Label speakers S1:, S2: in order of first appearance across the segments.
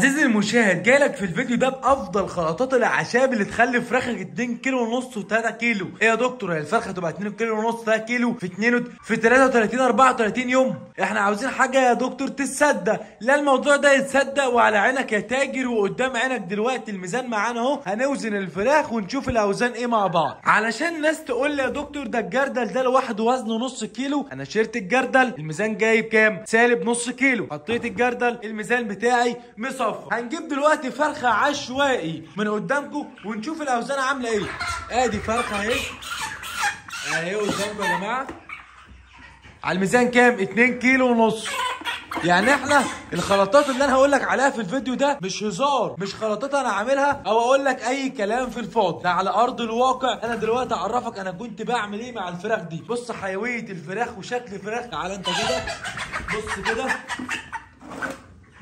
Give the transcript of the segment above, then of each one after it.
S1: عزيزي المشاهد جايلك في الفيديو ده بأفضل خلطات الأعشاب اللي تخلي فراخك 2 كيلو ونص و3 كيلو. إيه يا دكتور؟ هي الفرخة تبقى 2 كيلو ونص 3 كيلو في 2 في 33 34 يوم. إحنا عاوزين حاجة يا دكتور تتصدق. لا الموضوع ده يتصدق وعلى عينك يا تاجر وقدام عينك دلوقتي. الميزان معانا أهو. هنوزن الفراخ ونشوف الأوزان إيه مع بعض. علشان الناس تقول لي يا دكتور ده الجردل ده لوحده وزنه نص كيلو. أنا شلت الجردل. الميزان جايب كام؟ سالب نص كيلو. حطيت الجردل الميزان بتاعي مصفر هنجيب دلوقتي فرخة عشوائي من قدامكم ونشوف الأوزان عاملة إيه. أدي فرخة أهي. أهي قدامكم يا جماعة. على الميزان كام؟ 2 كيلو ونص. يعني إحنا الخلطات اللي أنا هقول لك عليها في الفيديو ده مش هزار مش خلطات أنا عاملها أو أقول لك أي كلام في الفاضي. ده على أرض الواقع. أنا دلوقتي أعرفك أنا كنت بعمل إيه مع الفراخ دي. بص حيوية الفراخ وشكل الفراخ. تعالى أنت كده. بص كده.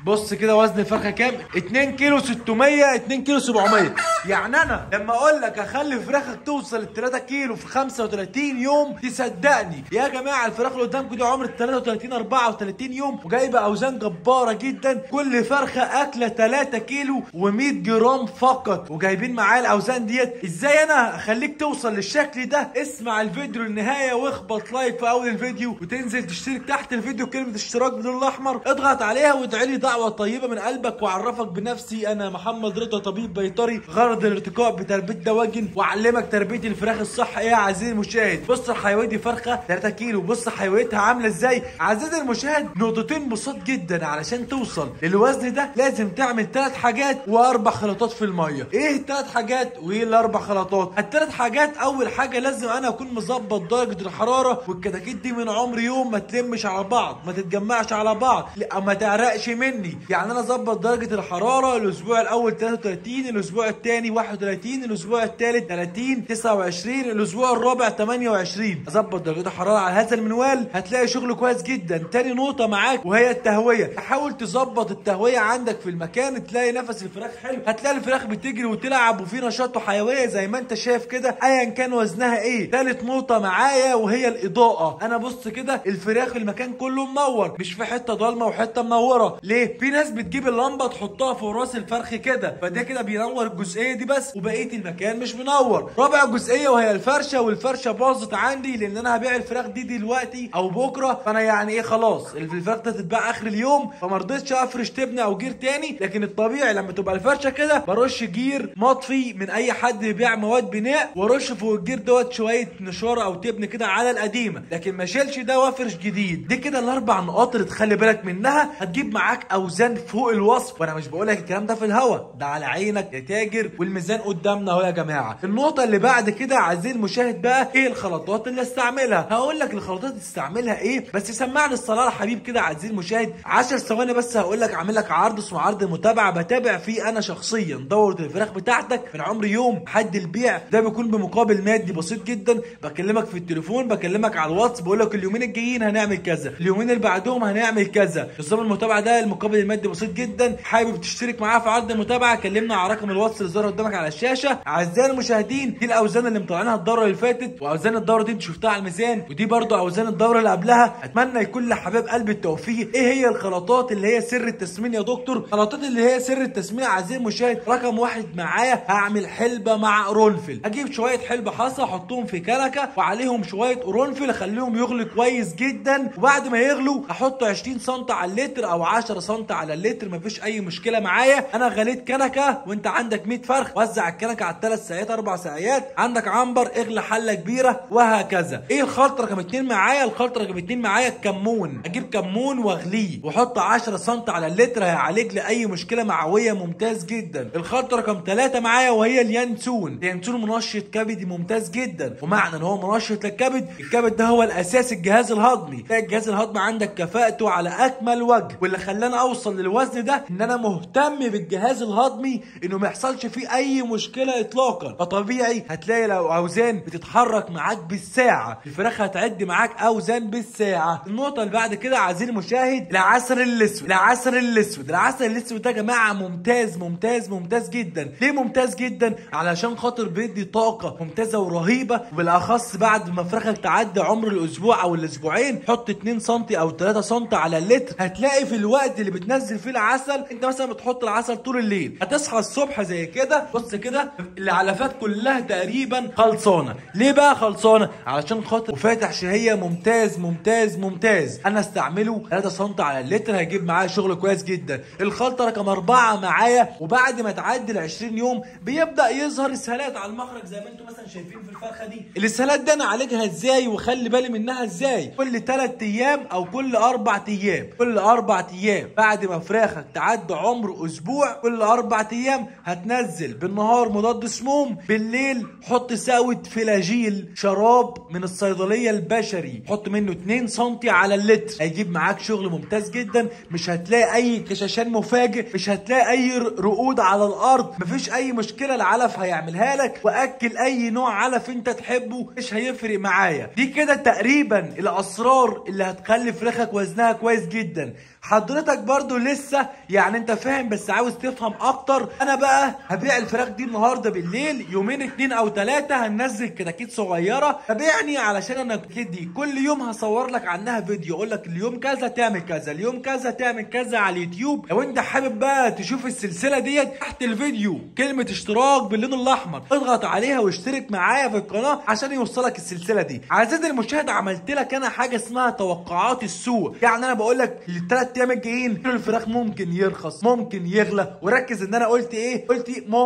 S1: بص كده وزن الفرخة كام؟ 2 كيلو 600 2 كيلو 700 يعني أنا لما أقول لك أخلي فراخك توصل ل 3 كيلو في 35 يوم تصدقني. يا جماعة الفراخ اللي قدامكم دي عمر 33 34 يوم وجايبة أوزان جبارة جدا. كل فرخة أكلة 3 كيلو و100 جرام فقط. وجايبين معايا الأوزان ديت. إزاي أنا أخليك توصل للشكل ده؟ اسمع الفيديو للنهايه واخبط like في أول الفيديو وتنزل تشترك تحت الفيديو كلمة اشتراك باللون الأحمر. اضغط عليها وادعي لي دعوة طيبة من قلبك وأعرفك بنفسي. أنا محمد رضا طبيب بيطري غرض الارتقاء بتربية دواجن وأعلمك تربية الفراخ الصح. إيه يا عزيزي المشاهد؟ بص الحيويه دي فرخة 3 كيلو. بص حيويتها عاملة إزاي؟ عزيزي المشاهد نقطتين بسيط جدا علشان توصل للوزن ده. لازم تعمل ثلاث حاجات وأربع خلطات في المية. إيه الثلاث حاجات وإيه الأربع خلطات؟ الثلاث حاجات أول حاجة لازم أنا أكون مظبط درجة الحرارة والكتاكيت دي من عمر يوم ما تلمش على بعض ما تتجمعش على بعض لا ما تعرقش مني. يعني أنا أظبط درجة الحرارة الأسبوع الأول 33 الأسبوع الثاني 31 الأسبوع الثالث 30 29 الأسبوع الرابع 28 اظبط درجه الحراره على هذا المنوال هتلاقي شغل كويس جدا. تاني نقطة معاك وهي التهوية. حاول تظبط التهوية عندك في المكان تلاقي نفس الفراخ حلو. هتلاقي الفراخ بتجري وتلعب وفي نشاط وحيوية زي ما انت شايف كده ايا كان وزنها إيه. ثالث نقطة معايا وهي الإضاءة. أنا بص كده الفراخ المكان كله منور مش في حتة ضلمة وحتة منورة. ليه؟ في ناس بتجيب اللمبة تحطها فوق راس الفرخ كده فده كده بينور الجزئيه دي بس وبقية المكان مش منور. رابع جزئية وهي الفرشة والفرشة باظت عندي لأن أنا هبيع الفراخ دي دلوقتي أو بكرة. فأنا يعني إيه خلاص الفراخ دي تتباع آخر اليوم فما رضيتش أفرش تبن أو جير تاني. لكن الطبيعي لما تبقى الفرشة كده برش جير مطفي من أي حد بيبيع مواد بناء وأرش فوق الجير دوت شوية نشارة أو تبن كده على القديمة. لكن ما شيلش ده وأفرش جديد. دي كده الأربع نقاط اللي تخلي بالك منها. هتجيب معاك أوزان فوق الوصف. وأنا مش بقول لك الكلام ده في الهوا ده على عينك يا تاجر والميزان قدامنا اهو يا جماعة. النقطة اللي بعد كده عايزين المشاهد بقى إيه الخلطات اللي استعملها. هقول لك الخلطات اللي تستعملها إيه بس سمعني الصلاة على حبيب كده عايزين المشاهد 10 ثواني بس هقول لك اعمل لك عرض اسمه عرض المتابعة. بتابع فيه أنا شخصيا. دوره الفراخ بتاعتك من عمر يوم حد البيع. ده بيكون بمقابل مادي بسيط جدا. بكلمك في التليفون بكلمك على الواتس بقول لك اليومين الجايين هنعمل كذا. اليومين اللي بعدهم هنعمل كذا. نظام المتابعة ده المقابل المادي بسيط جدا. حابب تشترك معاه في عرض المتابعة كلمنا على رقم الواتس اللي ظهر قدامك على الشاشة. أعزائي المشاهدين دي الأوزان اللي مطلعينها الدوره اللي فاتت وأوزان الدوره دي انت شفتها على الميزان ودي برضو أوزان الدوره اللي قبلها. أتمنى يكون لحبايب قلب التوفيق. إيه هي الخلطات اللي هي سر التسمين يا دكتور؟ الخلطات اللي هي سر التسمين أعزائي المشاهد. رقم واحد معايا هعمل حلبة مع قرنفل هجيب شوية حلبة حصى أحطهم في كنكه وعليهم شوية قرنفل أخليهم يغلوا كويس جدا. وبعد ما يغلوا أحط 20 سم على اللتر أو 10 سم على اللتر مفيش أي مشكلة معايا. أنا غليت كنكه وأنت عندك 100 فرخ وزع الكنكه على الثلاث ساعات أربع ساعات. عندك عنبر إغلى حلة كبيرة وهكذا. إيه الخلطه رقم 2 معايا. الخلطه رقم 2 معايا الكمون. أجيب كمون وأغليه وأحط 10 سم على اللتر هيعالج لي أي مشكلة معوية. ممتاز جدا. الخلطه رقم 3 معايا وهي اليانسون. اليانسون منشط كبدي ممتاز جدا. ومعنى إن هو منشط للكبد. الكبد ده هو الأساس الجهاز الهضمي. تلاقي الجهاز الهضمي عندك كفاءته على أكمل وجه. واللي خلاني أوصل للوزن ده إن أنا مهتم بالجهاز الهضمي إنه ما يحصلش فيه في أي مشكلة اطلاقا. فطبيعي هتلاقي لو أوزان بتتحرك معاك بالساعة الفراخ هتعد معاك أوزان بالساعة. النقطة اللي بعد كده عايزين المشاهد العسل الأسود العسل الأسود. العسل الأسود ده يا جماعة ممتاز ممتاز ممتاز جدا. ليه ممتاز جدا؟ علشان خاطر بيدي طاقة ممتازة ورهيبة. وبالأخص بعد ما فراخك تعدي عمر الأسبوع أو الأسبوعين حط 2 سم أو 3 سم على اللتر هتلاقي في الوقت اللي بتنزل فيه العسل أنت مثلا بتحط العسل طول الليل. هتصحى الصبح زي كده بص كده العلافات كلها تقريبا خلصانة. ليه بقى خلصانة؟ علشان خاطر وفاتح شهية ممتاز ممتاز ممتاز. أنا أستعمله 3 سم على اللتر هيجيب معايا شغل كويس جدا. الخلطة رقم أربعة معايا وبعد ما تعدي ال 20 يوم بيبدأ يظهر اسهالات على المخرج زي ما أنتم مثلا شايفين في الفرخة دي. الاسهالات دي أنا اعالجها إزاي وخلي بالي منها إزاي؟ كل 3 أيام أو كل 4 أيام كل 4 أيام. بعد ما فراخك تعدي عمر أسبوع كل 4 أيام هتنزل. بالنهار مضاد سموم بالليل حط ساوة فلاجيل شراب من الصيدلية البشري حط منه 2 سم على اللتر. هيجيب معاك شغل ممتاز جدا مش هتلاقي أي كشاشان مفاجئ مش هتلاقي أي رقود على الأرض مفيش أي مشكلة العلف هيعملها لك وأكل أي نوع علف أنت تحبه مش هيفرق معايا. دي كده تقريبا الأسرار اللي هتخلي فراخك وزنها كويس جدا. حضرتك برضو لسه يعني أنت فاهم بس عاوز تفهم أكتر أنا بقى هبيع الفراخ دي النهارده بالليل يومين اتنين أو تلاتة هننزل كتاكيت صغيرة. تابعني علشان أنا دي. كل يوم هصور لك عنها فيديو. أقول لك اليوم كذا تعمل كذا اليوم كذا تعمل كذا على اليوتيوب. لو أنت حابب بقى تشوف السلسلة ديت تحت الفيديو كلمة اشتراك باللون الأحمر. اضغط عليها واشترك معايا في القناة عشان يوصلك السلسلة دي. عزيزي المشاهد عملت لك أنا حاجة اسمها توقعات السوق. يعني أنا بقول لك الثلاث أيام الجايين الفراخ ممكن يرخص ممكن يغلى. وركز إن أنا قلت إيه؟ قلت ممكن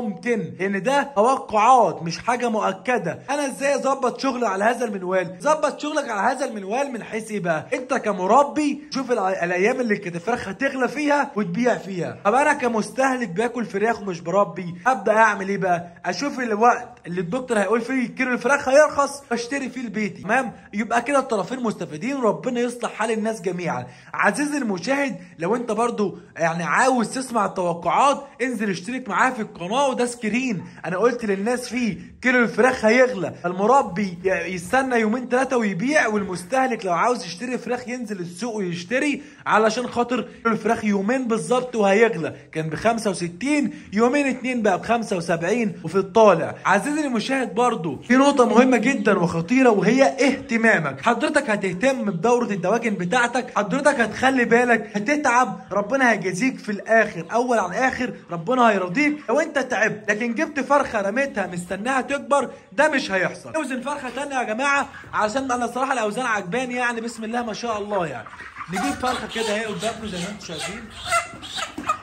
S1: لأن ده توقعات مش حاجة مؤكدة. أنا إزاي أظبط شغلي على هذا المنوال؟ ظبط شغلك على هذا المنوال من حيث إيه بقى؟ أنت كمربي شوف الأيام اللي الفراخ هتغلى فيها وتبيع فيها. طب أنا كمستهلك باكل فراخ ومش بربي أبدأ أعمل إيه بقى؟ أشوف الوقت اللي الدكتور هيقول فيه كيلو الفراخ هيرخص بشتري فيه لبيتي. تمام؟ يبقى كده الطرفين مستفيدين وربنا يصلح حال الناس جميعا. عزيزي المشاهد لو أنت برضو يعني عاوز تسمع التوقعات انزل اشترك معايا في القناة وده سكرين. أنا قلت للناس فيه كيلو الفراخ هيغلى. المربي يستنى يومين ثلاثة ويبيع والمستهلك لو عاوز يشتري فراخ ينزل السوق ويشتري علشان خاطر كيلو الفراخ يومين بالظبط وهيغلى. كان ب 65 يومين اتنين بقى ب 75 وفي الطالع. عزيزي المشاهد برضو في نقطة مهمة جدا وخطيرة وهي اهتمامك. حضرتك هتهتم بدورة الدواجن بتاعتك. حضرتك هتخلي بالك هتتعب. ربنا هيجازيك في الآخر. أول على الآخر ربنا هيرضيك. لو أنت تعبت لكن جبت فرخة رميتها مستناها تكبر ده مش هيحصل. اوزن فرخة تانية يا جماعة علشان أنا صراحة الأوزان عجباني يعني بسم الله ما شاء الله يعني. نجيب فرخة كده اهي قدامكم زي ما أنتم شايفين.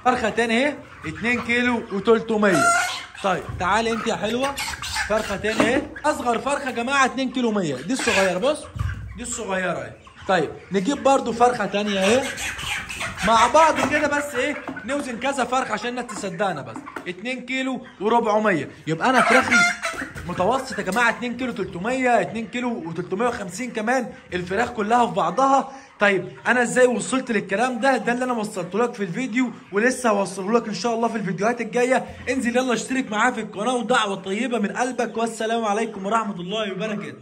S1: فرخة تاني اهي 2 كيلو و300 طيب تعالي انت يا حلوة. فرخة تاني اهي أصغر فرخة يا جماعة 2 كيلو 100 دي الصغيرة بص دي الصغيرة اهي. طيب نجيب برضو فرخة تانية اهي. مع بعض كده بس إيه نوزن كذا فرخ عشان الناس تصدقنا بس. 2 كيلو و400 يبقى أنا فراخي متوسط يا جماعة 2 كيلو 300 2 كيلو و350 كمان. الفراخ كلها في بعضها. طيب أنا إزاي وصلت للكلام ده؟ ده اللي أنا وصلته لك في الفيديو ولسه هوصله لك إن شاء الله في الفيديوهات الجاية. انزل يلا اشترك معايا في القناة ودعوة طيبة من قلبك. والسلام عليكم ورحمة الله وبركاته.